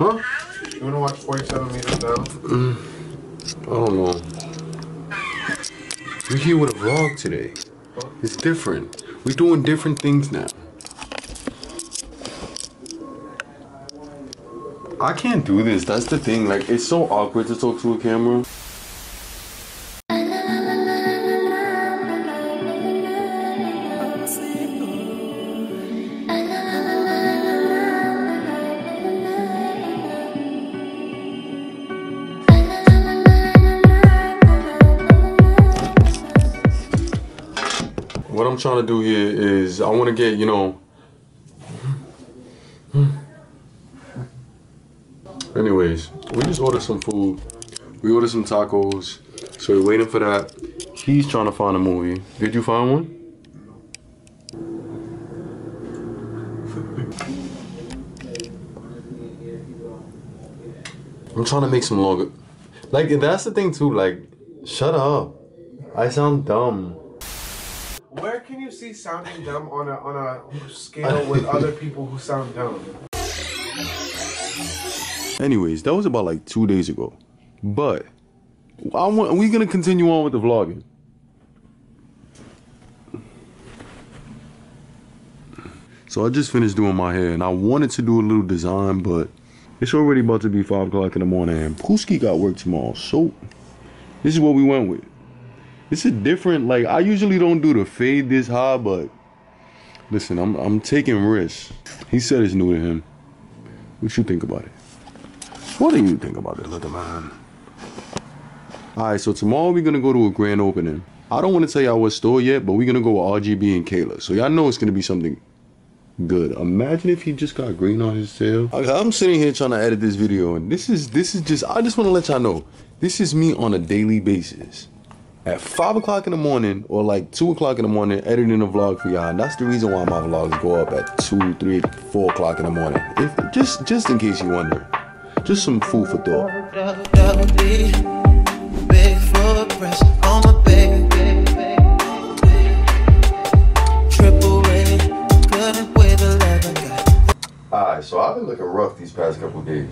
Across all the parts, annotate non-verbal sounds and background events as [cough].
Huh? You wanna watch 47 meters down? Mm. I don't know. We're here with a vlog today. It's different. We're doing different things now. I can't do this. That's the thing. Like, it's so awkward to talk to a camera. What I'm trying to do here is I want to get, you know. Anyways, we just ordered some food. We ordered some tacos. So we're waiting for that. He's trying to find a movie. Did you find one? I'm trying to make some longer. Like that's the thing too. Like, shut up. I sound dumb. See sounding dumb on a on a scale with [laughs] other people who sound dumb? Anyways, that was about like two days ago. But I want we gonna continue on with the vlogging. So I just finished doing my hair and I wanted to do a little design, but it's already about to be five o'clock in the morning and Pooski got work tomorrow. So this is what we went with. It's a different like I usually don't do the fade this high, but listen, I'm I'm taking risks. He said it's new to him. What you think about it? What do you think about it, little man? Alright, so tomorrow we're gonna go to a grand opening. I don't want to tell y'all what store yet, but we're gonna go with RGB and Kayla. So y'all know it's gonna be something good. Imagine if he just got green on his tail. I'm sitting here trying to edit this video, and this is this is just I just want to let y'all know this is me on a daily basis. At five o'clock in the morning or like two o'clock in the morning, editing a vlog for y'all. And that's the reason why my vlogs go up at two, three, four o'clock in the morning. If just just in case you wonder. Just some food for thought. Double D, big foot press on my baby. Triple A, couldn't wait 11 got Alright, so I've been looking rough these past couple days.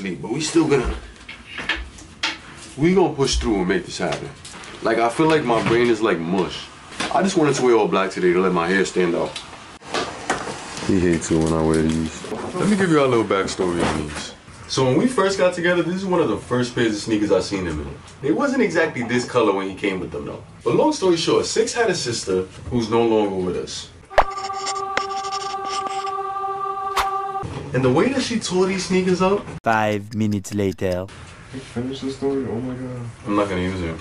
Sleep, but we still gonna we gonna push through and make this happen. Like I feel like my brain is like mush. I just wanted to wear all black today to let my hair stand out. He hates it when I wear these. Let me give you a little backstory on these. So when we first got together, this is one of the first pairs of sneakers I seen him in. It wasn't exactly this color when he came with them though. But long story short, Six had a sister who's no longer with us. And the way that she tore these sneakers up, Five minutes later. Finish the story. Oh my god. I'm not gonna use it.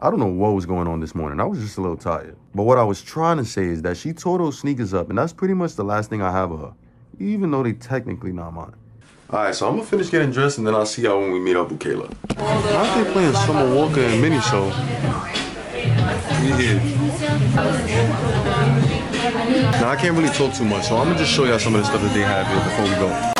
I don't know what was going on this morning. I was just a little tired. But what I was trying to say is that she tore those sneakers up, and that's pretty much the last thing I have of her, even though they technically not mine. All right, so I'm gonna finish getting dressed, and then I'll see y'all when we meet up with Kayla. How's they playing Summer Walker and Miniso? We here. Now I can't really talk too much, so I'm gonna just show y'all some of the stuff that they have here before we go.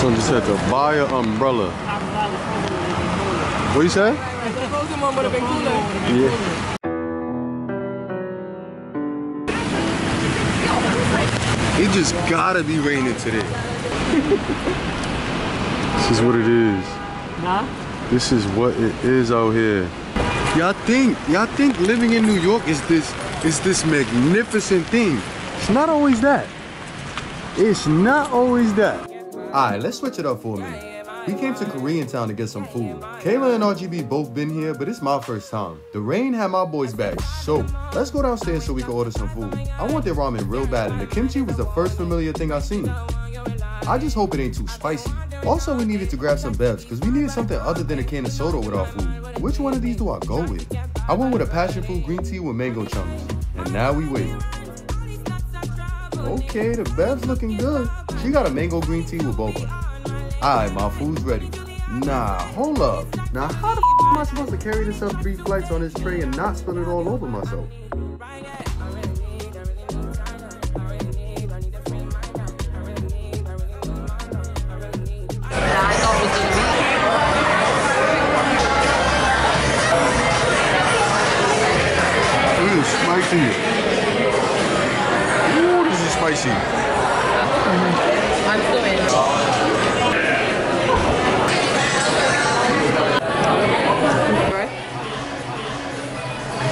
Son just had to buy an umbrella. What you say? Yeah. It just gotta be raining today. [laughs] this is what it is. Nah. This is what it is out here. Y'all think, y'all think living in New York is this is this magnificent thing. It's not always that. It's not always that. Alright, let's switch it up for a minute. We came to Koreatown to get some food. Kayla and RGB both been here, but it's my first time. The rain had my boys back, so let's go downstairs so we can order some food. I want their ramen real bad, and the kimchi was the first familiar thing I seen. I just hope it ain't too spicy. Also, we needed to grab some bevs because we needed something other than a can of soda with our food. Which one of these do I go with? I went with a passion fruit green tea with mango chunks. And now we wait. Okay, the bev's looking good. She got a mango green tea with boba. Alright, my food's ready. Nah, hold up. Now, how the f am I supposed to carry this up three flights on this tray and not spill it all over myself? Spicy. Ooh, this is spicy. I'm still in.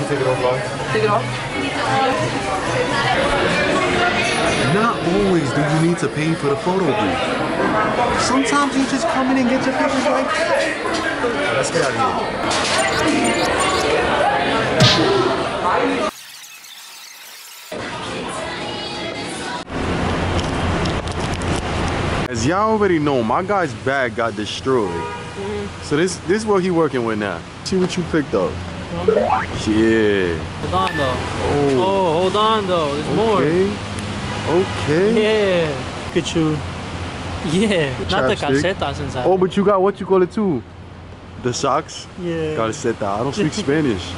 Take it off, guys. Take it off. Not always do you need to pay for the photo booth. Sometimes you just come in and get your pictures like that. Let's get out of here. As y'all already know, my guy's bag got destroyed. Mm-hmm. So this this what he working with now. See what you picked up. Yeah. Hold on though. Oh. Oh, hold on though. There's more. Okay. Okay. Yeah. Pikachu. Yeah. Not the calcetas inside. Oh, but you got what you call it too? The socks? yeah. That. I don't speak [laughs] Spanish.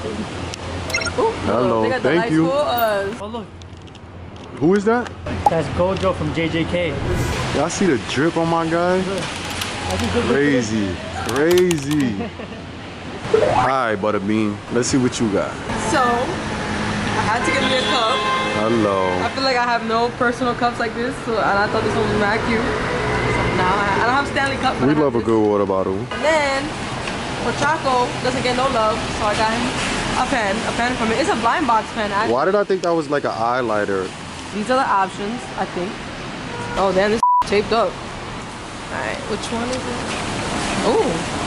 Ooh, Hello, they got the thank lights you. Oh look. Who is that? That's Gojo from JJK. Y'all see the drip on my guy? I think look- look- Crazy. [laughs] Crazy. Alright, Butterbean. Let's see what you got. So, I had to get me a cup. Hello. I feel like I have no personal cups like this, so and I thought this one was mad cute. So now I, I don't have Stanley cup. We love a good water bottle. And then, Chaco doesn't get no love, so I got him a pen, a pen from it. It's a blind box pen. Actually. Why did I think that was like an highlighter? These are the options, I think. Oh, damn, this [laughs] taped up. Alright, which one is it? Oh.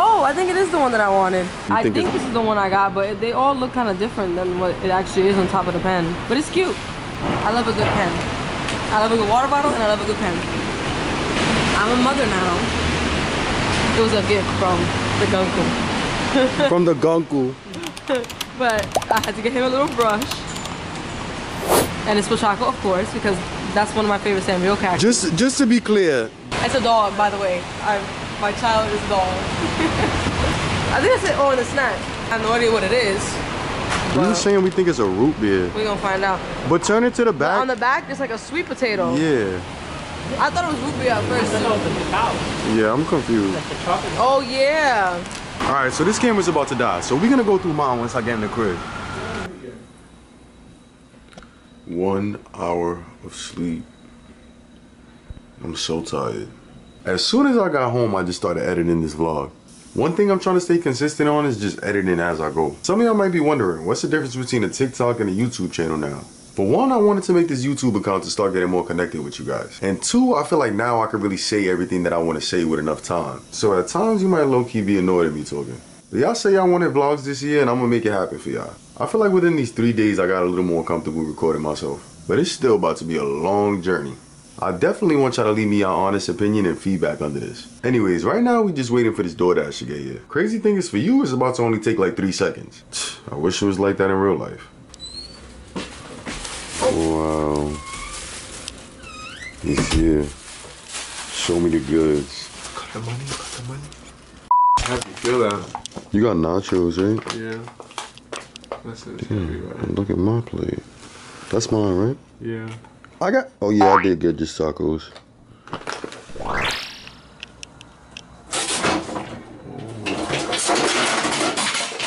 Oh, I think it is the one that I wanted. I think think, this is the one I got, but they all look kind of different than what it actually is on top of the pen. But it's cute. I love a good pen. I love a good water bottle and I love a good pen. I'm a mother now. It was a gift from the gunku. [laughs] From the Gunku. [laughs] But I had to get him a little brush. And it's for Chaco, of course, because that's one of my favorite Sanrio characters. Just just to be clear, It's a dog, by the way. I, my child is a [laughs] dog. I think I said, oh, and a snack. I have no idea what it is. we were But saying we think it's a root beer. we're gonna find out. But turn it to the But on the back, it's like a sweet potato. Yeah. I thought it was root beer at first. No, the cow. Yeah, I'm confused. Like the chocolate. Oh, yeah. Alright, so this camera's about to die. So we're gonna go through mine once I get in the crib. One hour of sleep. I'm so tired. As soon as I got home, I just started editing this vlog. One thing I'm trying to stay consistent on is just editing as I go. Some of y'all might be wondering, what's the difference between a TikTok and a YouTube channel now? For one, I wanted to make this YouTube account to start getting more connected with you guys. And two, I feel like now I can really say everything that I want to say with enough time. So at times you might low-key be annoyed at me talking. But y'all say y'all wanted vlogs this year and I'm gonna make it happen for y'all. I feel like within these three days I got a little more comfortable recording myself. But it's still about to be a long journey. I definitely want y'all to leave me your honest opinion and feedback under this. Anyways, right now we just waiting for this DoorDash to get here. Crazy thing is for you, it's about to only take like three seconds. I wish it was like that in real life. Wow. He's here. Show me the goods. Got the money, got the money. How do you feel that? You got nachos, right? Yeah. That's it. It's heavy, right? Look at my plate. That's mine, right? Yeah. I got. Oh yeah, I did get just tacos.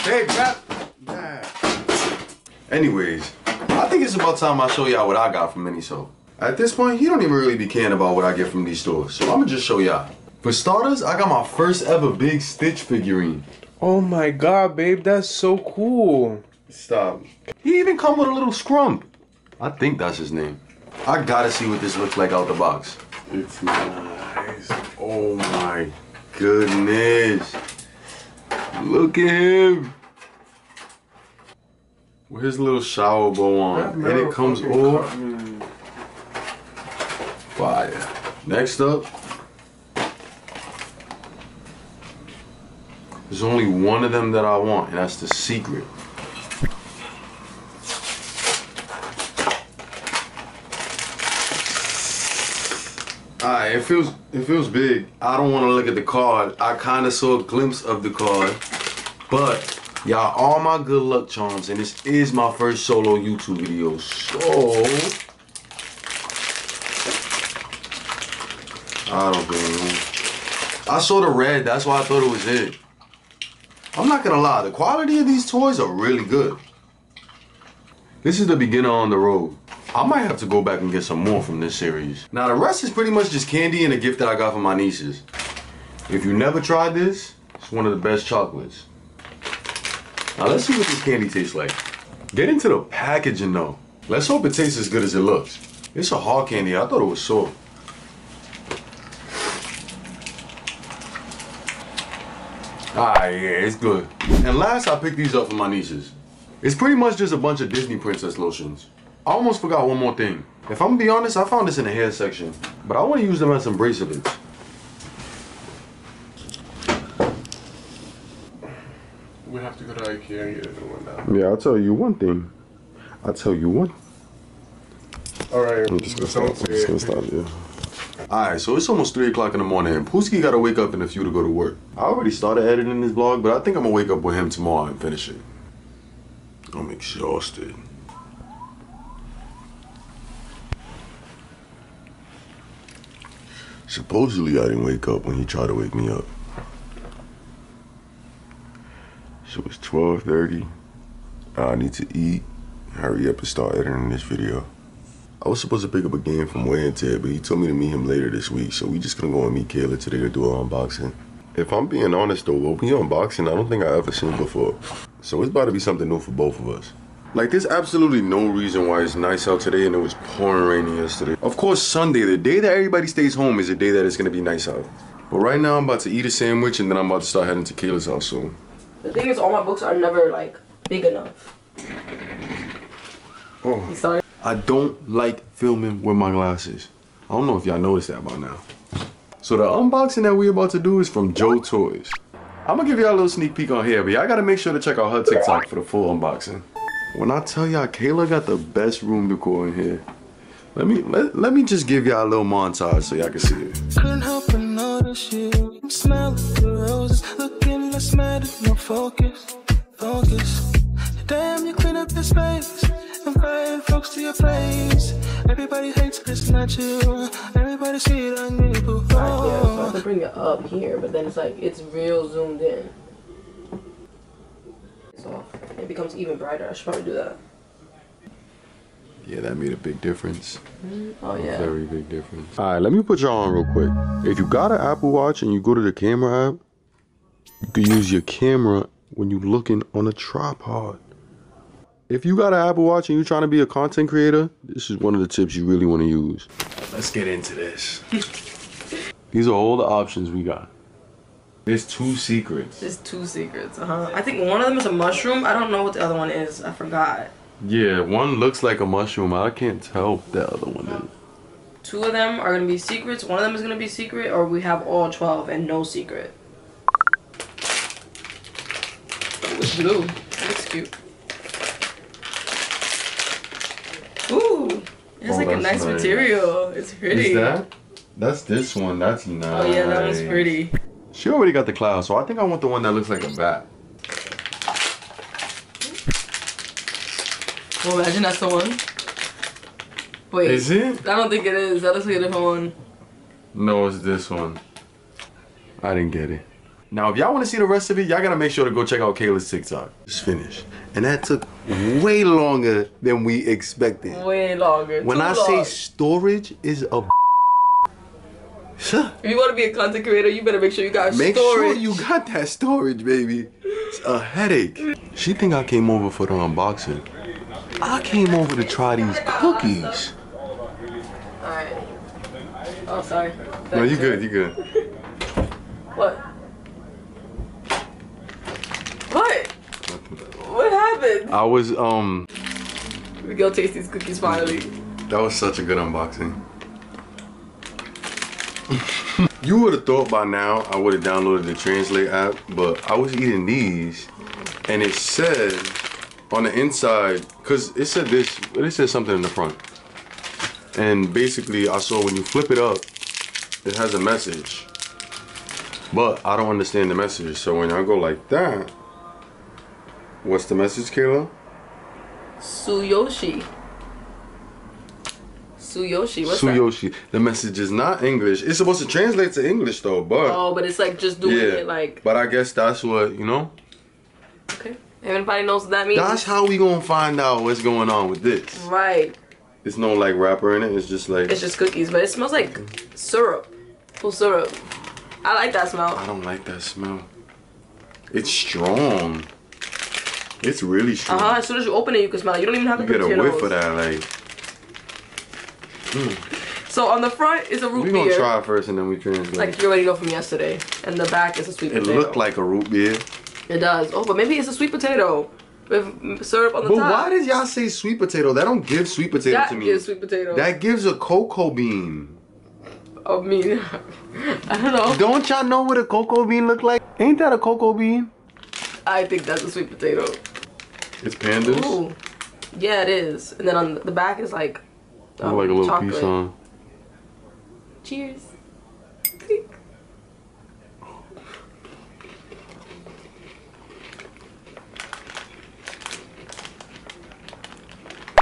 Hey, Pat. Anyways, I think it's about time I show y'all what I got from Miniso. At this point, he don't even really be caring about what I get from these stores, so I'ma just show y'all. For starters, I got my first ever big Stitch figurine. Oh my god, babe, that's so cool. Stop. He even come with a little scrump. I think that's his name. I gotta see what this looks like out the box. It's nice. Oh my goodness. Look at him. With his little shower bow on. And it comes all. Fire. Next up, there's only one of them that I want, and that's the secret. It feels it feels big. I don't want to look at the card. I kind of saw a glimpse of the card, but y'all all my good luck charms, and this is my first solo YouTube video. So I don't know. I saw the red. That's why I thought it was it. I'm not gonna lie. The quality of these toys are really good. This is the beginner on the road. I might have to go back and get some more from this series. Now the rest is pretty much just candy and a gift that I got for my nieces. If you never tried this, it's one of the best chocolates. Now let's see what this candy tastes like. Get into the packaging though. Let's hope it tastes as good as it looks. It's a hard candy. I thought it was soft. Ah, yeah, it's good. And last, I picked these up for my nieces. It's pretty much just a bunch of Disney princess lotions. I almost forgot one more thing. If I'm gonna be honest, I found this in the hair section, but I want to use them as some bracelets. We have to go to IKEA and get a new one now. Yeah, I'll tell you one thing. I'll tell you one. All right. I'm just gonna don't stop. I'm just gonna it. stop. Yeah. All right, so it's almost three o'clock in the morning, and Pooski got to wake up in a few to go to work. I already started editing this vlog, but I think I'm gonna wake up with him tomorrow and finish it. I'm exhausted. Supposedly, I didn't wake up when he tried to wake me up. So it's 12:30. I need to eat. Hurry up and start editing this video. I was supposed to pick up a game from Way and Ted, but he told me to meet him later this week, so we just gonna go and meet Kayla today to do an unboxing. If I'm being honest though, what we unboxing, I don't think I ever seen before. So it's about to be something new for both of us. Like there's absolutely no reason why it's nice out today and it was pouring raining yesterday. Of course Sunday, the day that everybody stays home is the day that it's gonna be nice out. But right now I'm about to eat a sandwich and then I'm about to start heading to Kayla's house soon. The thing is, all my books are never like big enough. Oh. You sorry? I don't like filming with my glasses. I don't know if y'all noticed that by now. So the unboxing that we're about to do is from Joe Toys. I'm gonna give y'all a little sneak peek on here, but y'all gotta make sure to check out her TikTok for the full unboxing. When I tell y'all Kayla got the best room decor in here, let me let, let me just give y'all a little montage so y'all can see it. Couldn't help but notice you. Smell the roses, looking less mad, no focus, focus. Damn, you clean up your space. Invite folks to your place. Everybody hates, but it's not you. Everybody see it on you. Yeah, so I have to bring it up here, but then it's like it's real zoomed in. It's off. It becomes even brighter. I should probably do that. Yeah, that made a big difference. Mm-hmm. Oh yeah. Very big difference. All right, let me put y'all on real quick. If you got an Apple Watch and you go to the camera app, you can use your camera when you're looking on a tripod. If you got an Apple Watch and you're trying to be a content creator, this is one of the tips you really want to use. Let's get into this. These are all the options we got. There's two secrets. There's two secrets. Uh huh. I think one of them is a mushroom. I don't know what the other one is. I forgot. Yeah, one looks like a mushroom. I can't tell what the other one is. Two of them are gonna be secrets. One of them is gonna be secret, or we have all twelve and no secret. Ooh, it's blue. That looks cute. Ooh, it's Oh, like a nice nice. material. It's pretty. Is that? That's this one. That's nice. Oh yeah, that one's pretty. She already got the cloud, so I think I want the one that looks like a bat. Well, imagine that's the one. Wait, Is it? I don't think it is. That looks like a different one. No, it's this one. I didn't get it. Now, if y'all want to see the rest of it, y'all gotta make sure to go check out Kayla's TikTok. It's finished. And that took way longer than we expected. Way longer. When too I say storage is a if you want to be a content creator, you better make sure you got Make storage. sure you got that storage, baby. It's a headache. She think I came over for the unboxing. I came over to try these cookies. Alright. Oh, sorry. No, you good, you good. [laughs] What? What? What happened? I was um We go taste these cookies finally. that was such a good unboxing. [laughs] You would have thought by now I would have downloaded the Translate app, but I was eating these, and it said on the inside, cause it said this, it said something in the front, and basically I saw when you flip it up, it has a message, but I don't understand the message. So when I go like that, what's the message, Kayla? Suyoshi. Suyoshi. What's that? Suyoshi. The message is not English. It's supposed to translate to English though, but Oh, but it's like just doing yeah. it like but I guess that's what you know. okay. If anybody knows what that means. That's how we gonna find out what's going on with this. right. It's no like wrapper in it. It's just like It's just cookies, but it smells like syrup. Full syrup. I like that smell. I don't like that smell. It's strong. It's really strong. Uh huh. As soon as you open it, you can smell it. You don't even have to You put get a whiff of that, like So on the front is a root we beer. gonna try it first and then we translate. Like you already know from yesterday, and the back is a sweet it potato. It looked like a root beer. it does. Oh, but maybe it's a sweet potato with mm, syrup on the But top. why does y'all say sweet potato? That don't give sweet potato that to me. That gives sweet potato? That gives a cocoa bean. I mean, [laughs] I don't know. Don't y'all know what a cocoa bean look like? Ain't that a cocoa bean? I think that's a sweet potato. It's pandas. Ooh, yeah, it is. And then on the back is like, um, like a little chocolate. piece on. Cheers.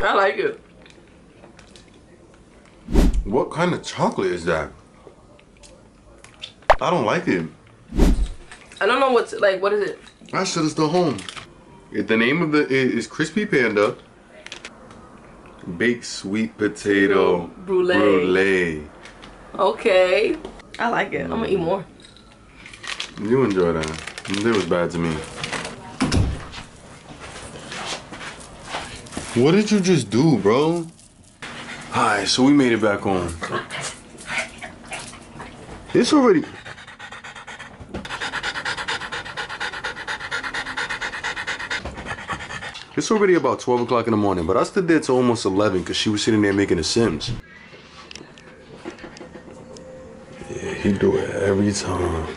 I like it. What kind of chocolate is that? I don't like it. I don't know what's like. What is it? I should have still home. If the name of the is crispy panda. Baked sweet potato Brulee. brulee. Okay. I like it. I'm gonna eat more. You enjoy that. It was bad to me. What did you just do, bro? Alright, so we made it back home. It's already. It's already about 12 o'clock in the morning, but I stood there till almost 11 because she was sitting there making the Sims. Yeah, he do it every time.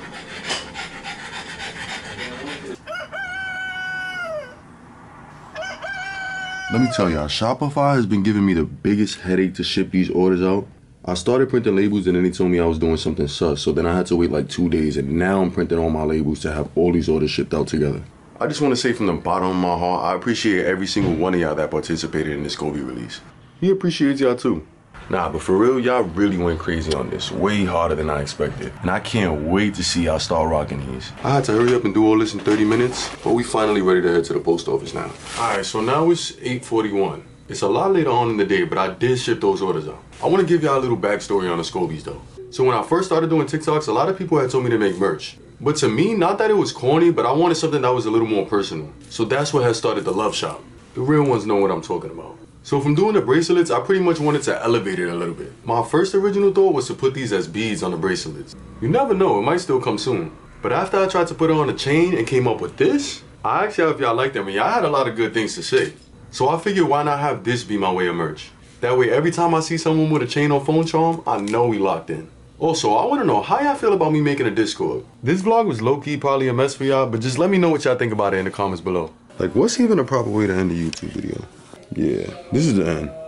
Let me tell y'all, Shopify has been giving me the biggest headache to ship these orders out. I started printing labels and then they told me I was doing something sus, so then I had to wait like two days and now I'm printing all my labels to have all these orders shipped out together. I just want to say from the bottom of my heart, I appreciate every single one of y'all that participated in this Kobe release. He appreciates y'all too. Nah, but for real, y'all really went crazy on this. Way harder than I expected. And I can't wait to see y'all start rocking these. I had to hurry up and do all this in 30 minutes, but we finally ready to head to the post office now. Alright, so now it's 841. It's a lot later on in the day, but I did ship those orders out. I want to give y'all a little backstory on the Scobies though. So when I first started doing TikToks, a lot of people had told me to make merch. But to me, not that it was corny, but I wanted something that was a little more personal. So that's what has started the Love Shop. The real ones know what I'm talking about. So from doing the bracelets, I pretty much wanted to elevate it a little bit. My first original thought was to put these as beads on the bracelets. You never know, it might still come soon. But after I tried to put it on a chain and came up with this, I asked y'all if y'all liked them and y'all had a lot of good things to say. So I figured why not have this be my way of merch. That way every time I see someone with a chain or phone charm, I know we locked in. Also, I want to know how y'all feel about me making a Discord. This vlog was low-key probably a mess for y'all, but just let me know what y'all think about it in the comments below. Like, what's even a proper way to end a YouTube video? Yeah, this is the end. Double D,